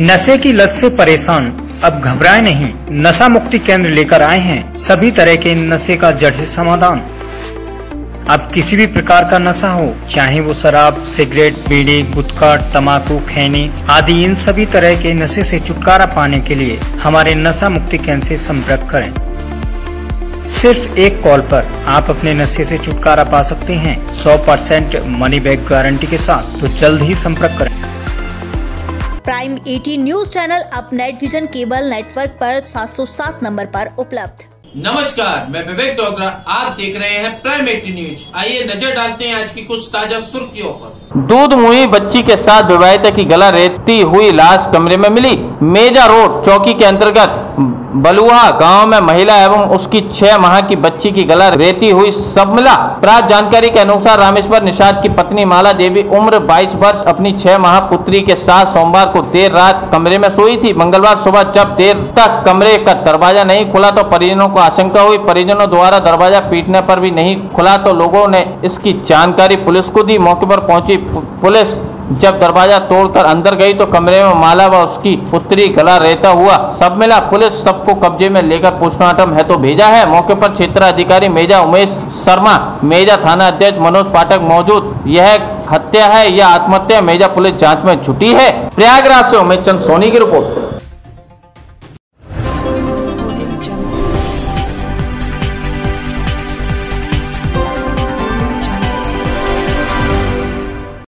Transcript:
नशे की लत से परेशान। अब घबराए नहीं। नशा मुक्ति केंद्र लेकर आए हैं। सभी तरह के नशे का जड़ से समाधान। अब किसी भी प्रकार का नशा हो, चाहे वो शराब, सिगरेट, बीड़ी, गुटखा तमाकू खैनी आदि, इन सभी तरह के नशे से छुटकारा पाने के लिए हमारे नशा मुक्ति केंद्र से संपर्क करें। सिर्फ़ एक कॉल पर आप अपने नशे से छुटकारा पा सकते हैं। 100 परसेंट मनी बैक गारंटी के साथ। तो जल्द ही संपर्क करें। प्राइम 18 न्यूज़ चैनल अब नेट विजन केबल नेटवर्क पर 707 नंबर पर उपलब्ध। नमस्कार, मैं विवेक डोगरा, आप देख रहे हैं प्राइम एटी न्यूज़ आइए नज़र डालते हैं आज की कुछ ताज़ा सुर्खियों पर। दूध मुई बच्ची के साथ विवाहिता की गला रेती हुई लाश कमरे में मिली। मेजा रोड, चौकी के अंतर्गत बलुआ गाँव में महिला एवं उसकी छह माह की बच्ची की गला रेती हुई सब मिला। प्राप्त जानकारी के अनुसार रामेश्वर निषाद की पत्नी माला देवी उम्र 22 वर्ष, अपनी छह माह पुत्री के साथ सोमवार को देर रात कमरे में सोई थी। मंगलवार सुबह जब देर तक कमरे का दरवाज़ा नहीं खुला तो परिजनों को आशंका हुई। परिजनों द्वारा दरवाज़ा पीटने पर भी नहीं खुला तो लोगों ने इसकी जानकारी पुलिस को दी। मौके पर पहुँची पुलिस जब दरवाज़ा तोड़कर अंदर गई तो कमरे में माला व उसकी पुत्री गला रहता हुआ। सब मिला, पुलिस सबको कब्जे में लेकर पोस्टमार्टम है तो भेजा है। मौके पर क्षेत्र अधिकारी मेजा उमेश शर्मा, मेजा थाना अध्यक्ष मनोज पाठक मौजूद। यह हत्या है या आत्महत्या? मेजा पुलिस जाँच में छुटी है। प्रयागराज से उमेश चंद, सोनी की रिपोर्ट।